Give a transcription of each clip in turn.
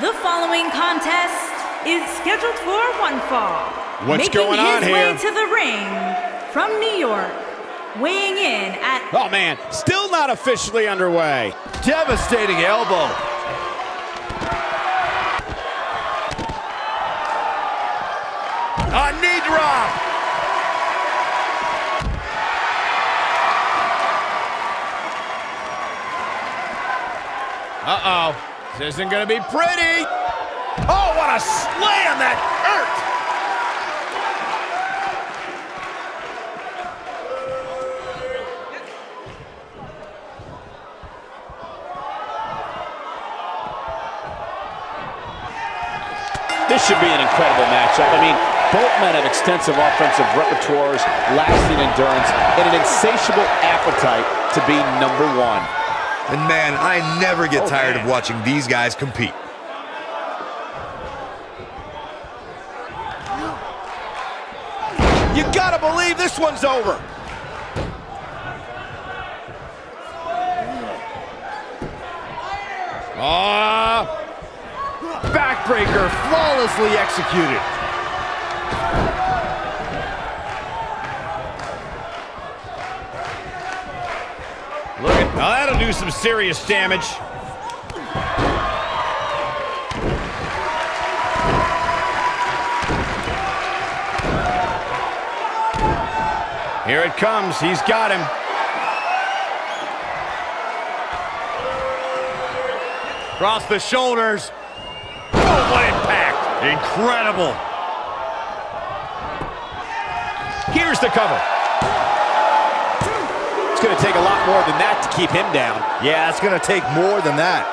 The following contest is scheduled for one fall. What's Making going on his here? way to the ring from New York, weighing in at Oh man, still not officially underway. Devastating elbow. A knee drop. Uh-oh. This isn't going to be pretty. Oh, what a slam that hurt. This should be an incredible matchup. I mean, both men have extensive offensive repertoires, lasting endurance, and an insatiable appetite to be number one. And man, I never get Oh, tired man. of watching these guys compete. You gotta believe this one's over. Ah, backbreaker flawlessly executed. Look at, now that'll do some serious damage. Here it comes. He's got him. Across the shoulders. Oh, what impact. Incredible. Here's the cover. It's going to take a lot more than that to keep him down. Yeah, it's gonna take more than that.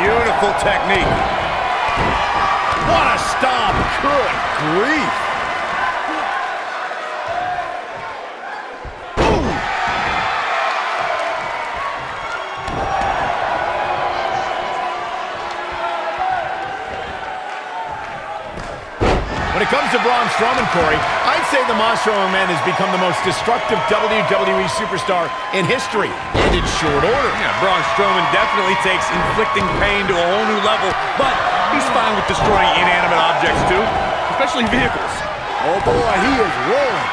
Beautiful technique. What a stomp. Good grief. When it comes to Braun Strowman, Corey, I'd say the Monster Man has become the most destructive WWE superstar in history, and in short order. Yeah, Braun Strowman definitely takes inflicting pain to a whole new level, but he's fine with destroying inanimate objects too, especially vehicles. Oh boy, he is rolling.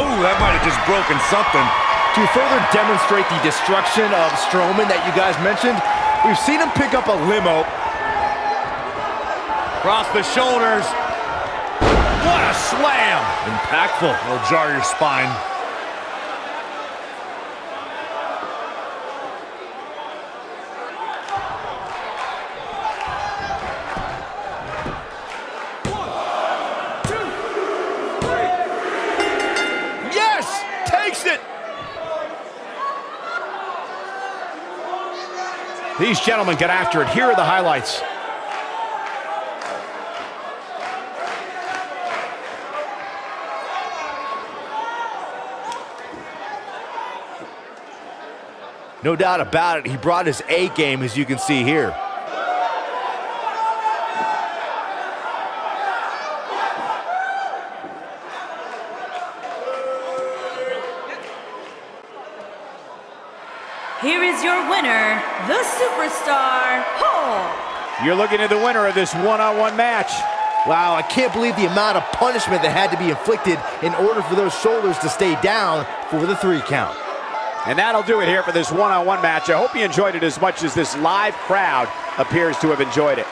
Oh, that might have just broken something. To further demonstrate the destruction of Strowman that you guys mentioned, we've seen him pick up a limo. Across the shoulders. What a slam! Impactful. It'll jar your spine. Yes! Takes it! These gentlemen get after it. Here are the highlights. No doubt about it, he brought his A game, as you can see here. Here is your winner, the superstar, Paul. You're looking at the winner of this one-on-one match. Wow, I can't believe the amount of punishment that had to be inflicted in order for those shoulders to stay down for the three count. And that'll do it here for this one-on-one match. I hope you enjoyed it as much as this live crowd appears to have enjoyed it.